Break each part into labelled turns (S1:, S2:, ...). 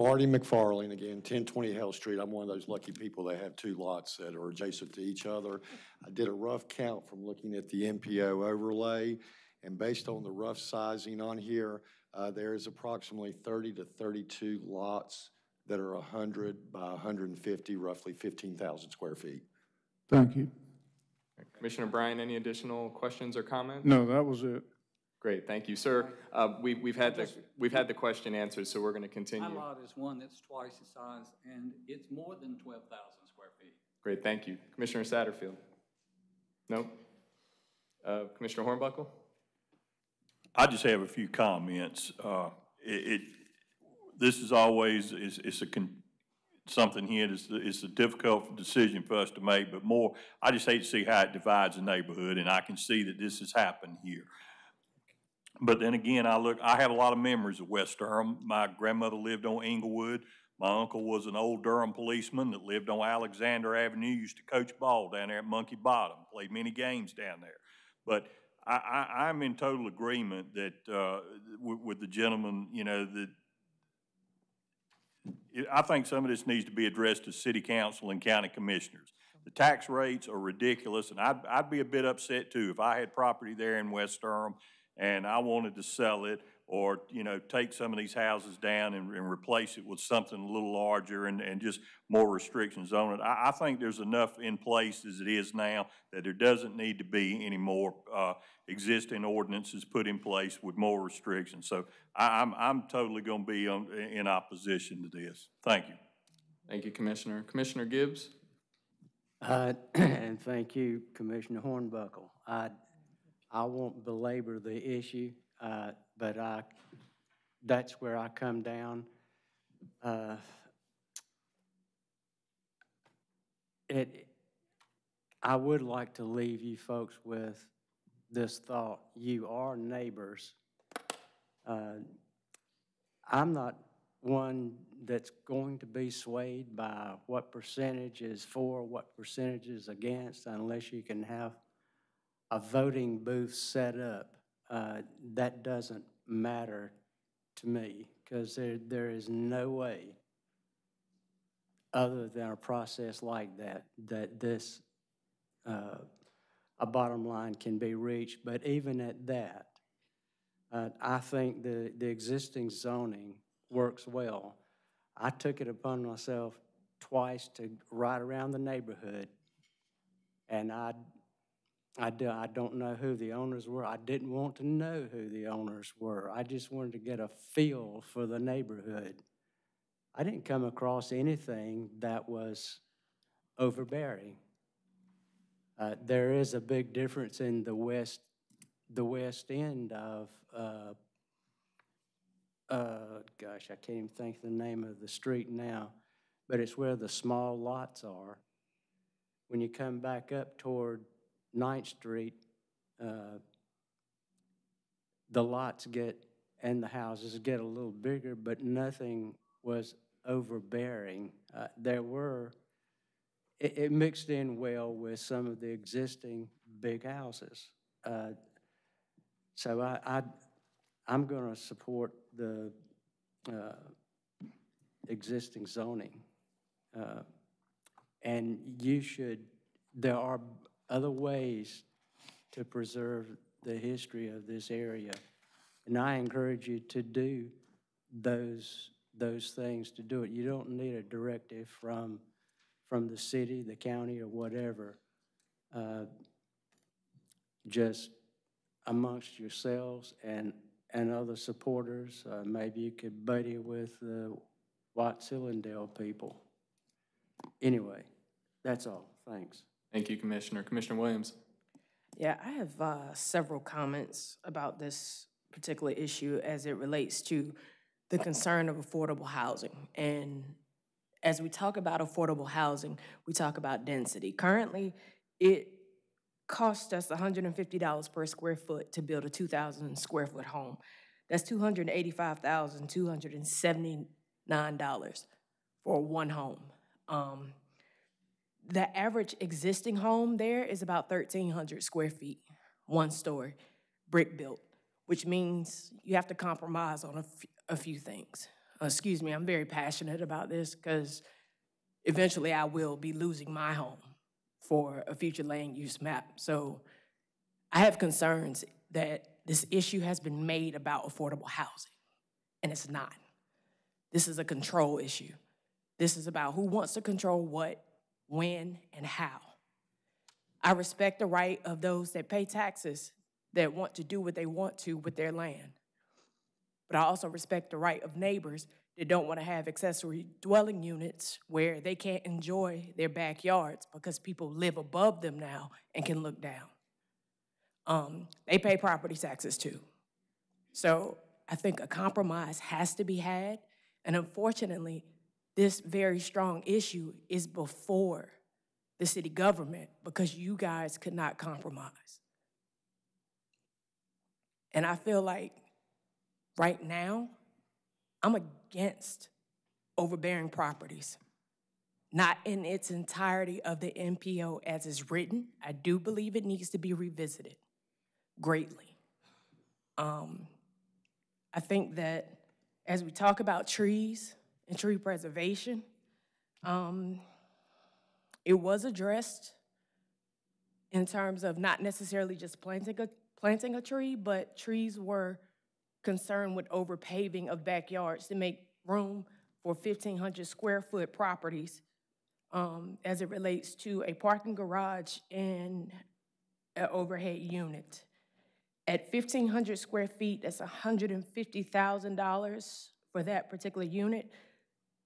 S1: Marty McFarlane again, 1020 Hell Street. I'm one of those lucky people that have two lots that are adjacent to each other. I did a rough count from looking at the NPO overlay, and based on the rough sizing on here, uh, there is approximately 30 to 32 lots that are 100 by 150, roughly 15,000 square feet.
S2: Thank you.
S3: Commissioner Bryan, any additional questions or comments?
S2: No, that was it.
S3: Great, thank you, sir. Uh, we, we've had the, we've had the question answered, so we're going to continue.
S4: My lot is one that's twice the size, and it's more than twelve thousand square feet.
S3: Great, thank you. Commissioner Satterfield? No? Uh, Commissioner Hornbuckle?
S5: I just have a few comments. Uh, It, it- this is always, it's, it's a, con- something here, it's, it's a difficult decision for us to make, but more, I just hate to see how it divides the neighborhood, and I can see that this has happened here. But then again, I look, I have a lot of memories of West Durham. My grandmother lived on Englewood. My uncle was an old Durham policeman that lived on Alexander Avenue, used to coach ball down there at Monkey Bottom, played many games down there. But I, I'm in total agreement that, uh, with, with the gentleman, you know, that I think some of this needs to be addressed to city council and county commissioners. The tax rates are ridiculous, and I'd, I'd be a bit upset too if I had property there in West Durham and I wanted to sell it or, you know, take some of these houses down and, and replace it with something a little larger and, and just more restrictions on it. I, I think there's enough in place as it is now that there doesn't need to be any more, uh, existing ordinances put in place with more restrictions. So I, I'm, I'm totally gonna be on, in opposition to this. Thank you.
S3: Thank you, Commissioner. Commissioner Gibbs?
S6: Uh, And thank you, Commissioner Hornbuckle. I, I won't belabor the issue, uh, but I, that's where I come down. Uh, It, I would like to leave you folks with this thought. You are neighbors. Uh, I'm not one that's going to be swayed by what percentage is for, what percentage is against, unless you can have a voting booth set up. Uh, That doesn't matter to me, because there, there is no way, other than a process like that, that this, uh, a bottom line can be reached. But even at that, uh, I think the, the existing zoning works well. I took it upon myself twice to ride around the neighborhood, and I, I, do, I don't know who the owners were. I didn't want to know who the owners were. I just wanted to get a feel for the neighborhood. I didn't come across anything that was overbearing. Uh, there is a big difference in the west, the west end of, uh, uh, gosh, I can't even think of the name of the street now, but it's where the small lots are. When you come back up toward Ninth Street, uh, the lots get, and the houses get a little bigger, but nothing was overbearing. Uh, There were, it, it mixed in well with some of the existing big houses. Uh, So I, I, I'm going to support the uh, existing zoning. Uh, And you should, there are other ways to preserve the history of this area. And I encourage you to do those, those things, to do it. You don't need a directive from, from the city, the county, or whatever. Uh, Just amongst yourselves and, and other supporters. Uh, Maybe you could buddy with the Watts Hillandale people. Anyway, that's all. Thanks.
S3: Thank you, Commissioner. Commissioner Williams?
S7: Yeah, I have uh, several comments about this particular issue as it relates to the concern of affordable housing. And as we talk about affordable housing, we talk about density. Currently, it costs us $150 per square foot to build a 2,000 square foot home. That's $285,279 for one home. Um, the average existing home there is about 1,300 square feet, one story, brick built, which means you have to compromise on a few things. uh, excuse me, I'm very passionate about this because eventually I will be losing my home for a future land use map. So I have concerns that this issue has been made about affordable housing, and it's not. This is a control issue. This is about who wants to control what, when, and how. I respect the right of those that pay taxes that want to do what they want to with their land. But I also respect the right of neighbors that don't want to have accessory dwelling units where they can't enjoy their backyards because people live above them now and can look down. Um, they pay property taxes too. So I think a compromise has to be had. And unfortunately, this very strong issue is before the city government because you guys could not compromise. And I feel like right now, I'm against overbearing properties. Not in its entirety of the NPO as is written. I do believe it needs to be revisited greatly. Um, I think that as we talk about trees and tree preservation, um, it was addressed in terms of not necessarily just planting a, planting a tree, but trees were concerned with overpaving of backyards to make room for 1,500 square foot properties um, as it relates to a parking garage and an overhead unit. At 1,500 square feet, that's $150,000 for that particular unit,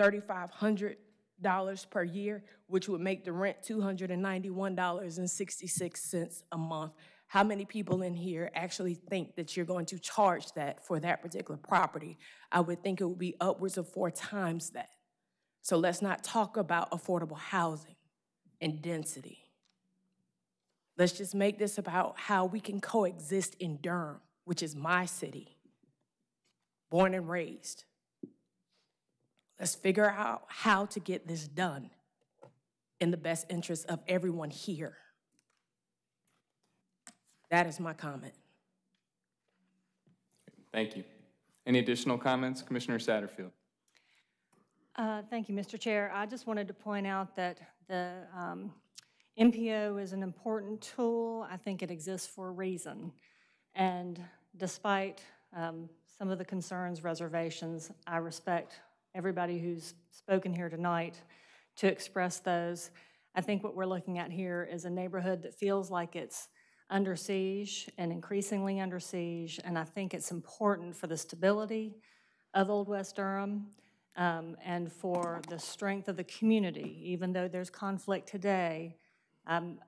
S7: $3,500 per year, which would make the rent $291.66 a month. How many people in here actually think that you're going to charge that for that particular property? I would think it would be upwards of four times that. So let's not talk about affordable housing and density. Let's just make this about how we can coexist in Durham, which is my city, born and raised. Let's figure out how to get this done in the best interest of everyone here. That is my comment.
S3: Thank you. Any additional comments? Commissioner Satterfield?
S2: Uh, Thank you, Mr. Chair. I just wanted to point out that the um, NPO is an important tool. I think it exists for a reason. And despite um, some of the concerns, reservations, I respect everybody who's spoken here tonight to express those. I think what we're looking at here is a neighborhood that feels like it's under siege and increasingly under siege, and I think it's important for the stability of Old West Durham um, and for the strength of the community, even though there's conflict today, I'm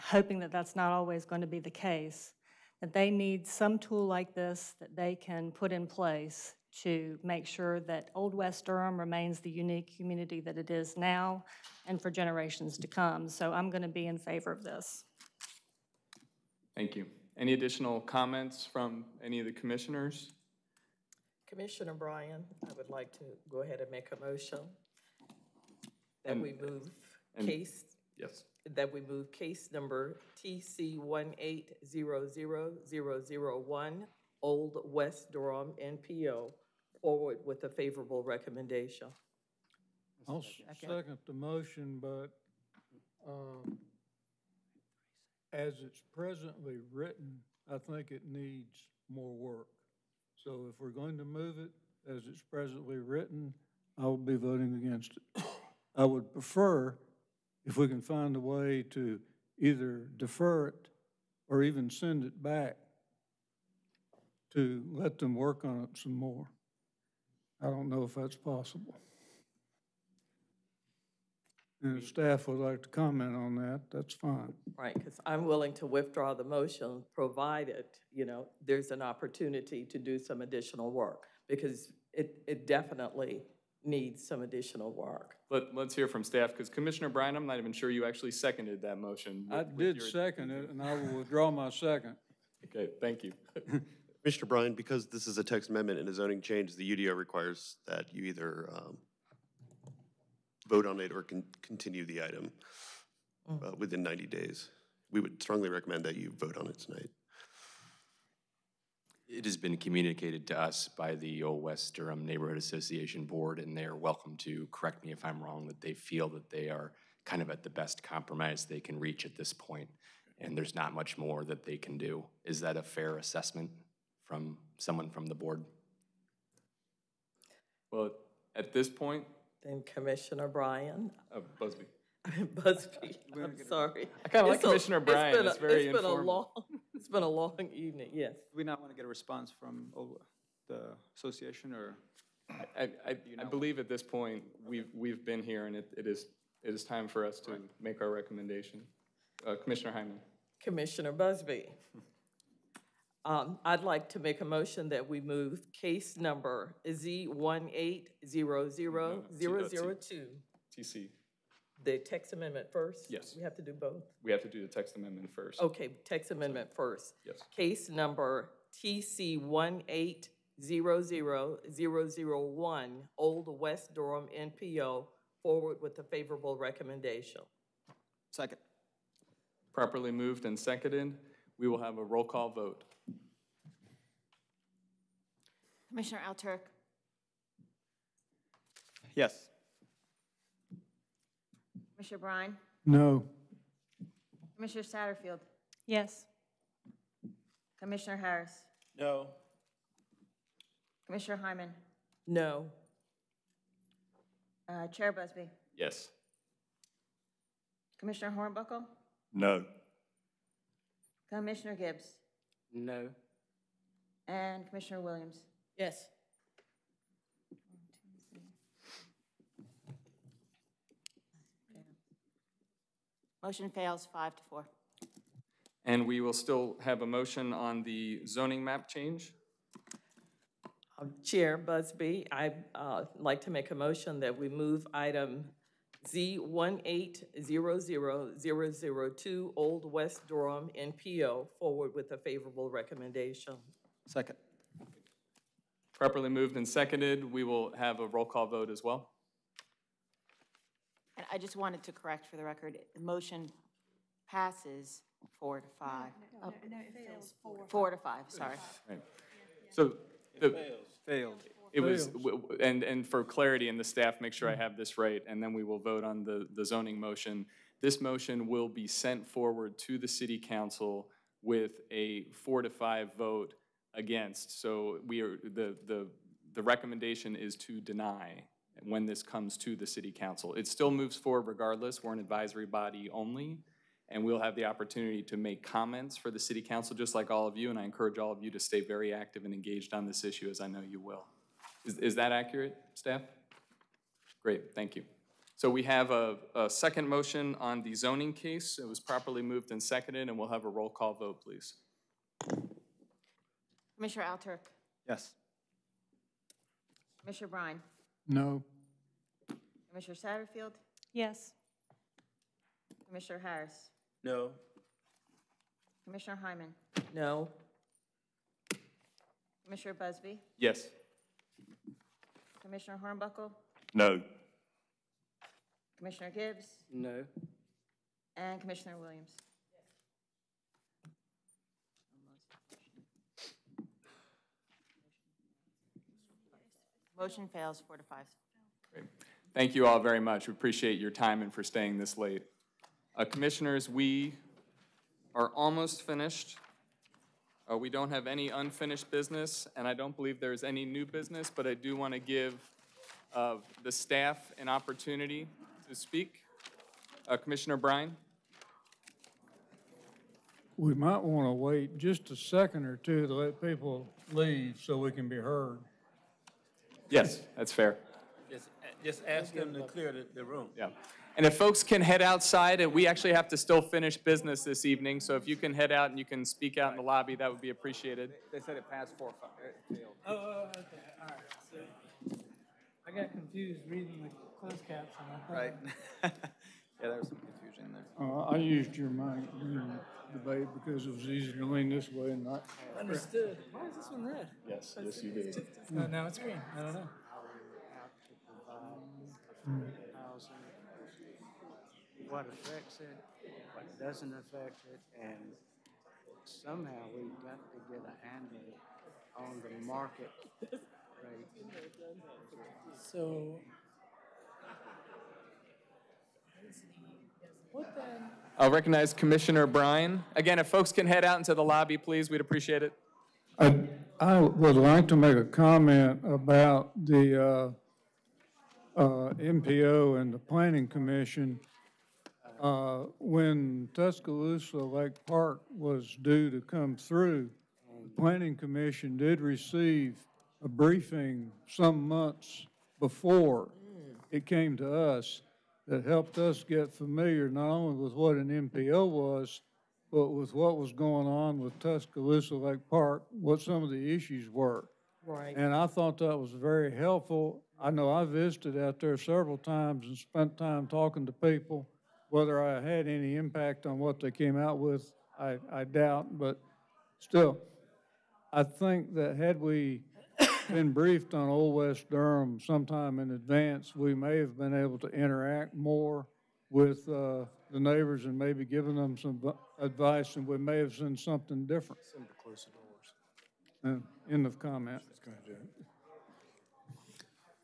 S2: hoping that that's not always going to be the case, that they need some tool like this that they can put in place to make sure that Old West Durham remains the unique community that it is now and for generations to come. So I'm going to be in favor of this.
S3: Thank you. Any additional comments from any of the commissioners?
S8: Commissioner Bryan, I would like to go ahead and make a motion that
S3: And-
S8: we move
S3: and-
S8: case,
S3: Yes.
S8: that we move case number TC one eight zero zero zero zero one, Old West Durham NPO, forward with a favorable recommendation.
S9: I'll s- second the motion, but, um, as it's presently written, I think it needs more work. So if we're going to move it as it's presently written, I will be voting against it. I would prefer if we can find a way to either defer it or even send it back to let them work on it some more. I don't know if that's possible. And if staff would like to comment on that, that's fine.
S8: Right, because I'm willing to withdraw the motion, provided, you know, there's an opportunity to do some additional work, because it, it definitely needs some additional work.
S3: Let, let's hear from staff, because Commissioner Bryan, I'm not even sure you actually seconded that motion.
S9: I
S3: with- with
S9: did
S3: your-
S9: second it, and I will withdraw my second.
S3: Okay, thank you.
S10: Mr. Bryan, because this is a text amendment and a zoning change, the UDO requires that you either um, vote on it or con- continue the item uh, within 90 days. We would strongly recommend that you vote on it tonight.
S11: It has been communicated to us by the Old West Durham Neighborhood Association Board, and they are welcome to correct me if I'm wrong, that they feel that they are kind of at the best compromise they can reach at this point, and there's not much more that they can do. Is that a fair assessment from someone from the board?
S3: Well, at this point,
S8: Then Commissioner Bryan,
S3: uh, Busby.
S8: Busby, I'm sorry.
S3: I kinda like
S8: a-
S3: Commissioner
S8: it's been
S3: Bryan.
S8: a-
S3: It's very
S8: It's been a long, it's been a long evening, yes.
S12: Do we not want to get a response from the association, or?
S3: I, I, I believe at this point, we've, we've been here, and it, it is, it is time for us to make our recommendation. Uh, Commissioner Hyman?
S8: Commissioner Busby. Um, I'd like to make a motion that we move case number Z one eight zero zero zero zero two.
S3: TC,
S8: The text amendment first?
S3: Yes.
S8: We have to do both?
S3: we have to do the text amendment first.
S8: Okay, text amendment first.
S3: Yes.
S8: Case number TC one eight zero zero zero zero one, Old West Durham NPO, forward with a favorable recommendation.
S12: Second.
S3: Properly moved and seconded. We will have a roll call vote.
S13: Commissioner Alturk,
S12: Yes.
S13: Commissioner Brine,
S9: No.
S13: Commissioner Satterfield,
S2: Yes.
S13: Commissioner Harris,
S5: No.
S13: Commissioner Hyman,
S8: No.
S13: uh, Chair Busby,
S3: Yes.
S13: Commissioner Hornbuckle,
S5: No.
S13: Commissioner Gibbs,
S6: No.
S13: and Commissioner Williams.
S8: Yes.
S13: Motion fails five to four.
S3: And we will still have a motion on the zoning map change.
S8: Um, Chair Busby, I'd uh, like to make a motion that we move item Z one eight zero zero zero zero two, Old West Durham NPO, forward with a favorable recommendation.
S12: Second.
S3: Properly moved and seconded. We will have a roll call vote as well.
S13: And I just wanted to correct for the record, the motion passes four to five. No, it fails four. Four to five, sorry.
S3: Right. So the,
S12: Failed.
S3: it was, w- w- and, and for clarity, and the staff, make sure I have this right, and then we will vote on the, the zoning motion. This motion will be sent forward to the city council with a four to five vote against. So we are, the, the, the recommendation is to deny when this comes to the city council. It still moves forward regardless. We're an advisory body only, and we'll have the opportunity to make comments for the city council, just like all of you, and I encourage all of you to stay very active and engaged on this issue, as I know you will. Is, is that accurate, staff? Great, thank you. So we have a, a second motion on the zoning case. It was properly moved and seconded, and we'll have a roll call vote, please.
S13: Commissioner Alturk,
S12: Yes.
S13: Commissioner Brine,
S9: No.
S13: Commissioner Satterfield,
S2: Yes.
S13: Commissioner Harris,
S5: No.
S13: Commissioner Hyman,
S8: No?
S13: Commissioner Busby,
S3: Yes.
S13: Commissioner Hornbuckle,
S5: No.
S13: Commissioner Gibbs,
S6: No.
S13: and Commissioner Williams. Motion fails four to five.
S3: Great. Thank you all very much. We appreciate your time and for staying this late. Uh, Commissioners, we are almost finished. Uh, We don't have any unfinished business, and I don't believe there's any new business, but I do want to give uh, the staff an opportunity to speak. Uh, Commissioner Bryan.
S9: We might want to wait just a second or two to let people leave so we can be heard.
S3: Yes, that's fair.
S14: Just, just ask them to clear the, the room.
S3: Yeah. And if folks can head outside, and we actually have to still finish business this evening, so if you can head out and you can speak out in the lobby, that would be appreciated.
S12: They said it passed four, five, it failed.
S15: Oh, okay, all right. So I got confused reading the closed caption. I
S12: Right. Yeah, there was some confusion there.
S9: Uh, I used your mic during the debate because it was easier to lean this way and not.
S15: Understood. Why is this one red?
S3: Yes, yes, you did.
S15: No, now it's green. I don't know.
S6: housing, what affects it, what doesn't affect it, and somehow we've got to get a handle on the market rate.
S8: So. What then?
S3: I'll recognize Commissioner Bryan. Again, if folks can head out into the lobby, please, we'd appreciate it.
S9: I, I would like to make a comment about the, uh, uh, NPO and the Planning Commission. Uh, when Tuscaloosa Lake Park was due to come through, the Planning Commission did receive a briefing some months before it came to us that helped us get familiar not only with what an NPO was, but with what was going on with Tuscaloosa Lake Park, what some of the issues were.
S8: Right.
S9: And I thought that was very helpful. I know I visited out there several times and spent time talking to people. Whether I had any impact on what they came out with, I, I doubt, but still, I think that had we been briefed on Old West Durham sometime in advance, we may have been able to interact more with uh, the neighbors and maybe given them some advice, and we may have seen something different.
S1: Close the doors.
S9: Uh, End of comment.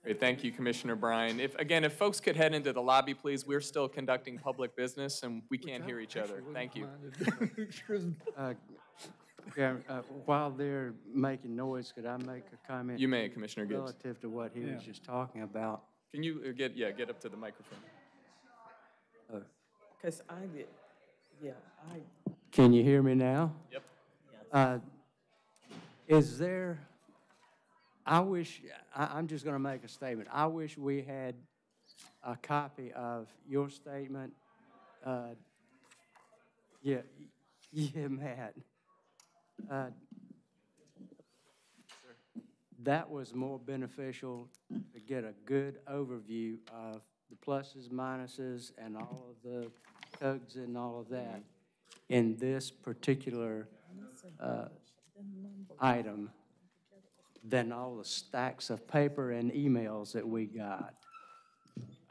S3: Great, thank you, Commissioner Bryan. If, again, if folks could head into the lobby, please, we're still conducting public business and we can't hear each other. Thank you.
S6: Uh, Yeah, uh, while they're making noise, could I make a comment?
S3: You may, Commissioner Gibbs.
S6: Relative to what he was just talking about.
S3: Can you uh, get, yeah, get up to the microphone?
S8: Because I did, yeah, I,
S6: Can you hear me now?
S3: Yep.
S6: Uh, Is there, I wish, I, I'm just gonna make a statement. I wish we had a copy of your statement. Uh, Yeah, yeah, Matt. Uh, That was more beneficial to get a good overview of the pluses, minuses, and all of the codes and all of that in this particular uh, item than all the stacks of paper and emails that we got.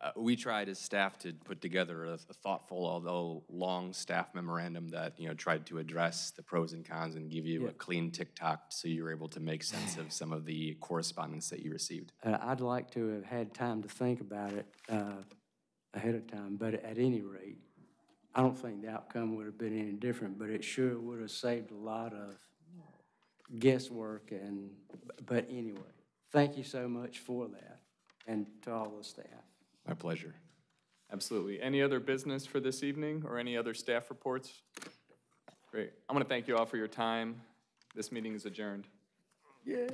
S11: Uh, We tried as staff to put together a a thoughtful, although long staff memorandum that, you know, tried to address the pros and cons and give you a clean tick-tock so you were able to make sense of some of the correspondence that you received.
S6: Uh, I'd like to have had time to think about it uh, ahead of time, but at any rate, I don't think the outcome would have been any different, but it sure would have saved a lot of guesswork and, but anyway, thank you so much for that and to all the staff.
S11: My pleasure.
S3: Absolutely. Any other business for this evening or any other staff reports? Great. I'm going to thank you all for your time. This meeting is adjourned.
S9: Yay.